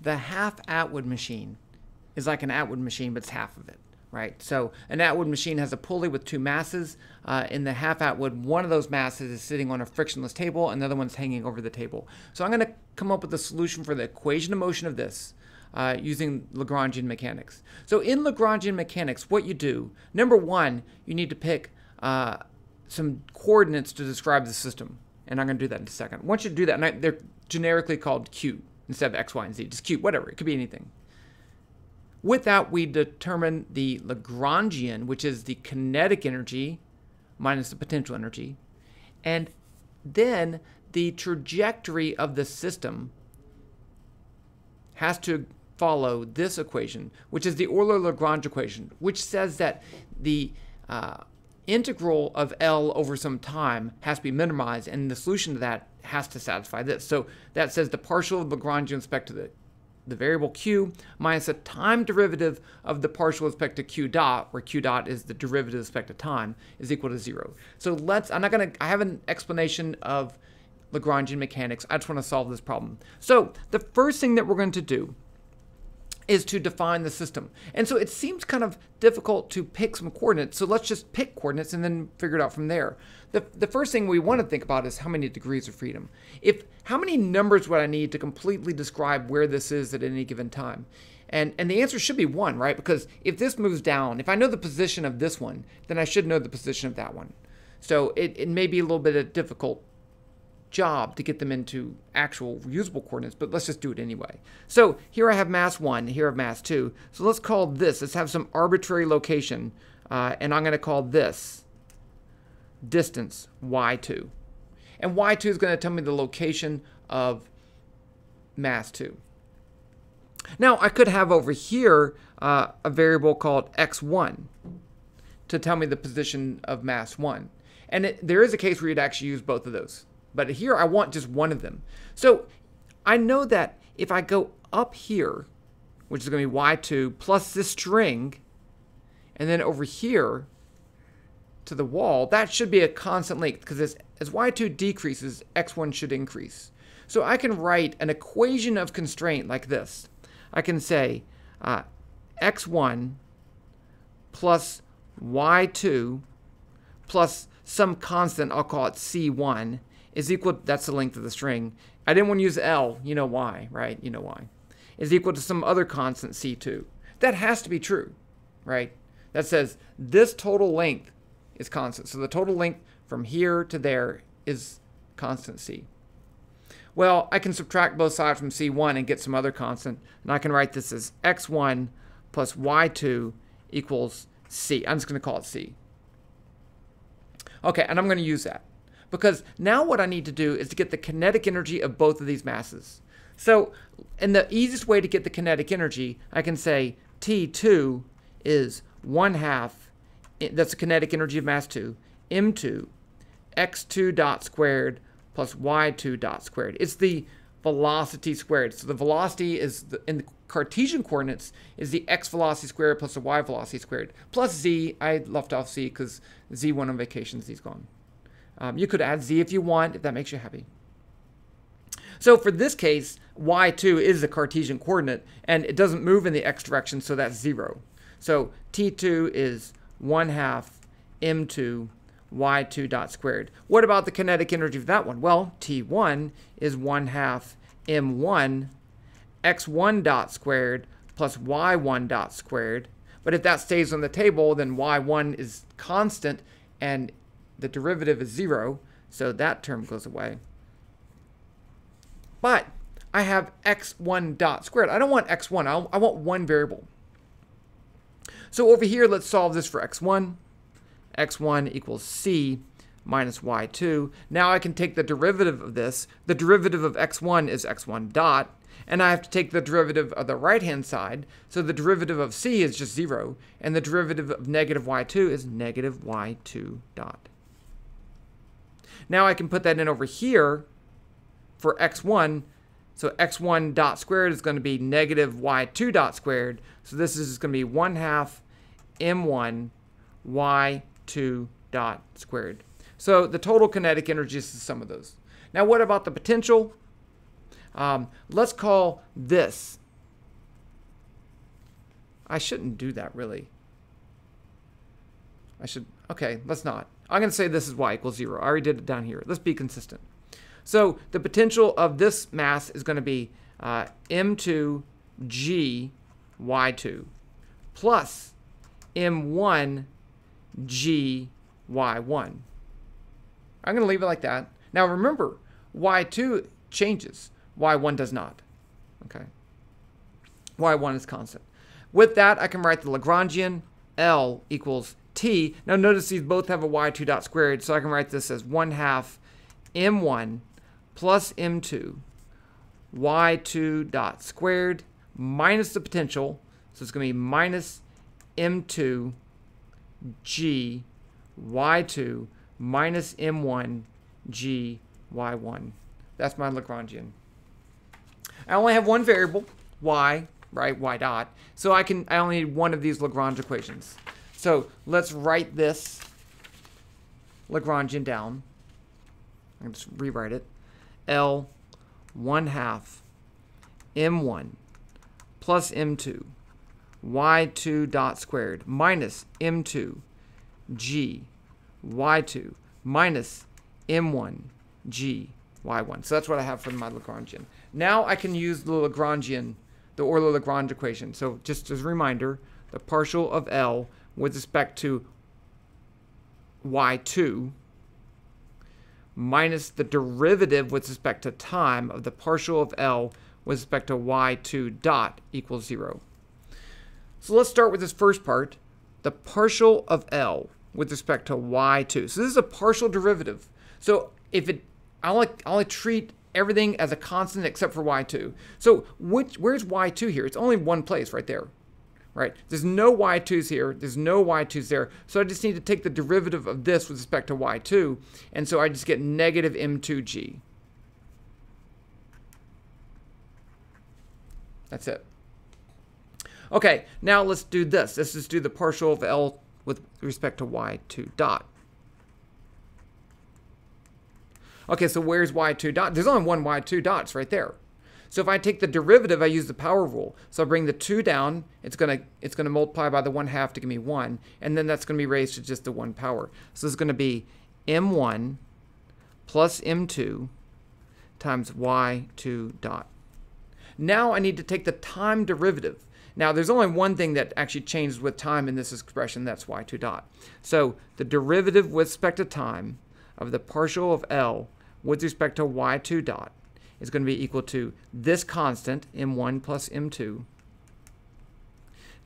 the half Atwood machine is like an Atwood machine, but it's half of it, right? So an Atwood machine has a pulley with two masses. Uh, in the half Atwood, one of those masses is sitting on a frictionless table, and the other one's hanging over the table. So I'm going to come up with a solution for the equation of motion of this. Uh, using Lagrangian mechanics. So in Lagrangian mechanics, what you do, number one, you need to pick uh, some coordinates to describe the system. And I'm going to do that in a second. Once you do that, I, they're generically called Q instead of X, Y, and Z, just Q, whatever. It could be anything. With that, we determine the Lagrangian, which is the kinetic energy minus the potential energy. And then the trajectory of the system has to follow this equation, which is the Euler-Lagrange equation, which says that the uh, integral of L over some time has to be minimized, and the solution to that has to satisfy this. So that says the partial of Lagrangian respect to the, the variable q minus the time derivative of the partial respect to q dot, where q dot is the derivative respect to time, is equal to zero. So let's, I'm not to, I have an explanation of Lagrangian mechanics. I just want to solve this problem. So the first thing that we're going to do is to define the system. And so it seems kind of difficult to pick some coordinates. So let's just pick coordinates and then figure it out from there. The, the first thing we want to think about is how many degrees of freedom. If how many numbers would I need to completely describe where this is at any given time? And, and the answer should be one, right? Because if this moves down, if I know the position of this one, then I should know the position of that one. So it, it may be a little bit difficult job to get them into actual usable coordinates, but let's just do it anyway. So here I have mass 1, here I have mass 2. So let's call this, let's have some arbitrary location, uh, and I'm going to call this distance y2. And y2 is going to tell me the location of mass 2. Now I could have over here uh, a variable called x1 to tell me the position of mass 1. And it, there is a case where you'd actually use both of those. But here I want just one of them. So I know that if I go up here, which is going to be y2 plus this string, and then over here to the wall, that should be a constant length because as, as y2 decreases, x1 should increase. So I can write an equation of constraint like this. I can say uh, x1 plus y2 plus some constant, I'll call it c1, is equal, that's the length of the string. I didn't want to use L, you know why, right? You know why. Is equal to some other constant C2. That has to be true, right? That says this total length is constant. So the total length from here to there is constant C. Well, I can subtract both sides from C1 and get some other constant, and I can write this as x1 plus y2 equals C. I'm just going to call it C. Okay, and I'm going to use that because now what I need to do is to get the kinetic energy of both of these masses. So, and the easiest way to get the kinetic energy, I can say T2 is 1 half, that's the kinetic energy of mass 2, M2, x2 dot squared plus y2 dot squared. It's the velocity squared. So the velocity is, the, in the Cartesian coordinates, is the x velocity squared plus the y velocity squared, plus z, I left off z because z went on vacation, z's gone. Um, you could add z if you want, if that makes you happy. So for this case, y2 is a Cartesian coordinate, and it doesn't move in the x direction, so that's 0. So t2 is 1 half m2 y2 dot squared. What about the kinetic energy of that one? Well, t1 is 1 half m1 x1 dot squared plus y1 dot squared. But if that stays on the table, then y1 is constant, and the derivative is 0, so that term goes away. But I have x1 dot squared. I don't want x1. I, I want one variable. So over here, let's solve this for x1. x1 equals c minus y2. Now I can take the derivative of this. The derivative of x1 is x1 dot. And I have to take the derivative of the right-hand side. So the derivative of c is just 0. And the derivative of negative y2 is negative y2 dot. Now I can put that in over here for x1. So x1 dot squared is going to be negative y2 dot squared. So this is going to be 1 half m1 y2 dot squared. So the total kinetic energy is the sum of those. Now what about the potential? Um, let's call this I shouldn't do that really. I should, okay, let's not. I'm going to say this is y equals 0. I already did it down here. Let's be consistent. So the potential of this mass is going to be uh, m2 g y2 plus m1 g y1. I'm going to leave it like that. Now remember, y2 changes, y1 does not. Okay. y1 is constant. With that, I can write the Lagrangian L equals T. Now notice these both have a y2 dot squared, so I can write this as 1 half m1 plus m2 y2 dot squared minus the potential, so it's going to be minus m2 g y2 minus m1 g y1. That's my Lagrangian. I only have one variable, y, right, y dot. So I can I only need one of these Lagrange equations. So let's write this Lagrangian down. I'm just rewrite it. L 1 half m1 plus m2 y2 dot squared minus m2 g y2 minus m1 g y1. So that's what I have for my Lagrangian. Now I can use the Lagrangian, the Euler-Lagrange equation. So just as a reminder, the partial of L with respect to y2 minus the derivative with respect to time of the partial of L with respect to y2 dot equals 0. So let's start with this first part, the partial of L with respect to y2. So this is a partial derivative. So if it, I only, I only treat everything as a constant except for y2. So which, where's y2 here? It's only one place right there, right? There's no y2s here. There's no y2s there. So I just need to take the derivative of this with respect to y2. And so I just get negative m2g. That's it. Okay, now let's do this. Let's just do the partial of L with respect to y2 dot. Okay, so where's y2 dot? There's only one y2 dot. It's right there. So if I take the derivative, I use the power rule. So I bring the 2 down. It's going to it's gonna multiply by the 1 half to give me 1. And then that's going to be raised to just the 1 power. So it's going to be m1 plus m2 times y2 dot. Now I need to take the time derivative. Now, there's only one thing that actually changes with time in this expression, that's y2 dot. So the derivative with respect to time of the partial of L with respect to y2 dot is going to be equal to this constant, m1 plus m2,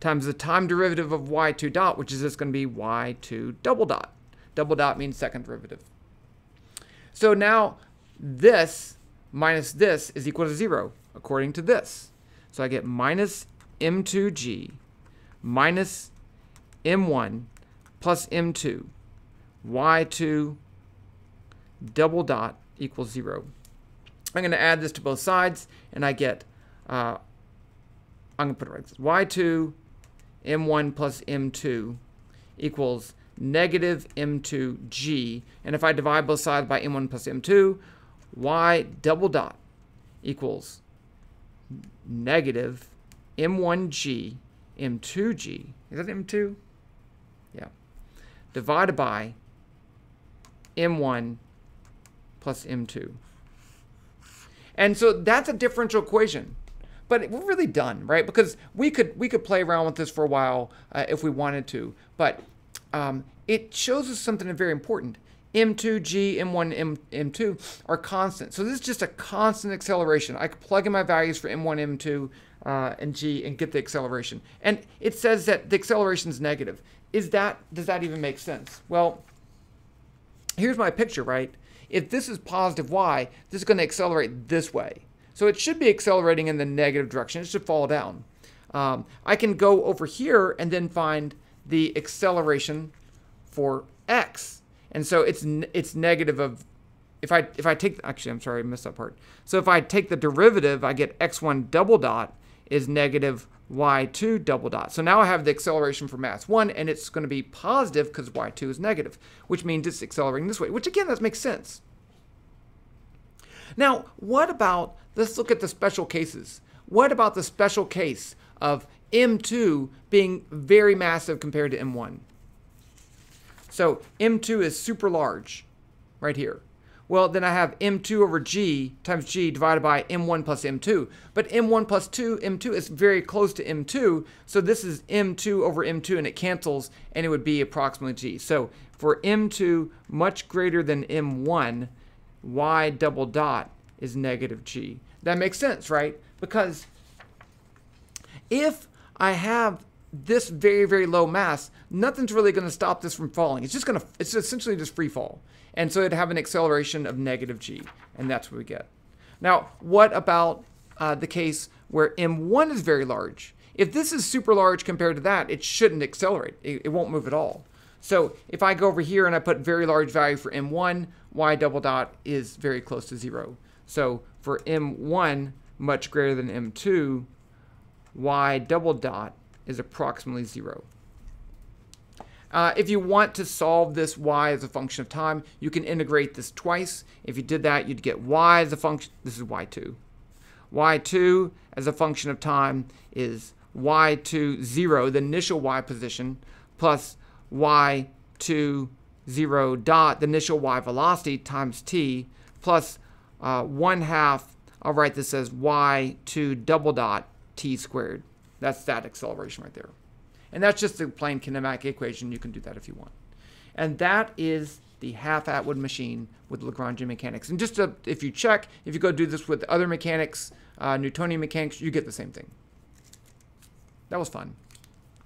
times the time derivative of y2 dot, which is just going to be y2 double dot. Double dot means second derivative. So now this minus this is equal to 0, according to this. So I get minus m2g minus m1 plus m2 y2 double dot equals 0. I'm going to add this to both sides, and I get, uh, I'm going to put it right this, y2 m1 plus m2 equals negative m2g, and if I divide both sides by m1 plus m2, y double dot equals negative m1g, m2g, is that m2? Yeah. Divided by m1 plus m2. And so that's a differential equation. But we're really done, right? Because we could we could play around with this for a while uh, if we wanted to. But um, it shows us something very important. M2, G, M1, M, M2 are constant. So this is just a constant acceleration. I could plug in my values for M1, M2, uh, and G and get the acceleration. And it says that the acceleration is negative. Is that, does that even make sense? Well, here's my picture, right? If this is positive y, this is going to accelerate this way. So it should be accelerating in the negative direction. It should fall down. Um, I can go over here and then find the acceleration for x. And so it's it's negative of if I if I take actually I'm sorry I missed that part. So if I take the derivative, I get x1 double dot is negative y2 double dot. So now I have the acceleration for mass 1, and it's going to be positive because y2 is negative, which means it's accelerating this way, which again, that makes sense. Now, what about, let's look at the special cases. What about the special case of M2 being very massive compared to M1. So M2 is super large right here. Well, then I have M2 over G times G divided by M1 plus M2. But M1 plus 2, M2 is very close to M2. So this is M2 over M2 and it cancels and it would be approximately G. So for M2 much greater than M1, Y double dot is negative G. That makes sense, right? Because if I have this very, very low mass, nothing's really going to stop this from falling. It's just going to, it's essentially just free fall. And so it'd have an acceleration of negative g, and that's what we get. Now, what about uh, the case where m1 is very large? If this is super large compared to that, it shouldn't accelerate. It, it won't move at all. So if I go over here and I put very large value for m1, y double dot is very close to zero. So for m1 much greater than m2, y double dot is approximately zero. Uh, if you want to solve this y as a function of time, you can integrate this twice. If you did that, you'd get y as a function, this is y2. y2 as a function of time is y2, 0, the initial y position, plus y2, 0 dot, the initial y velocity, times t, plus uh, 1 half, I'll write this as y2 double dot t squared. That's that acceleration right there. And that's just a plain kinematic equation. You can do that if you want. And that is the half-Atwood machine with Lagrangian mechanics. And just to, if you check, if you go do this with other mechanics, uh, Newtonian mechanics, you get the same thing. That was fun,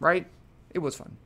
right? It was fun.